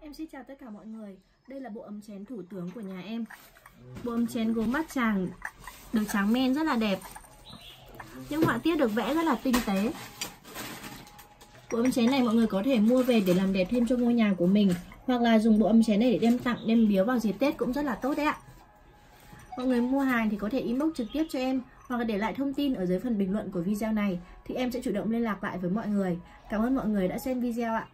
Em xin chào tất cả mọi người. Đây là bộ ấm chén thủ tướng của nhà em. Bộ ấm chén gốm bát tràng Được tráng men rất là đẹp. Những họa tiết được vẽ rất là tinh tế. Bộ ấm chén này mọi người có thể mua về để làm đẹp thêm cho ngôi nhà của mình Hoặc là dùng bộ ấm chén này để đem tặng, đem biếu vào dịp Tết cũng rất là tốt đấy ạ. Mọi người mua hàng thì có thể inbox trực tiếp cho em hoặc là để lại thông tin ở dưới phần bình luận của video này thì em sẽ chủ động liên lạc lại với mọi người. Cảm ơn mọi người đã xem video ạ.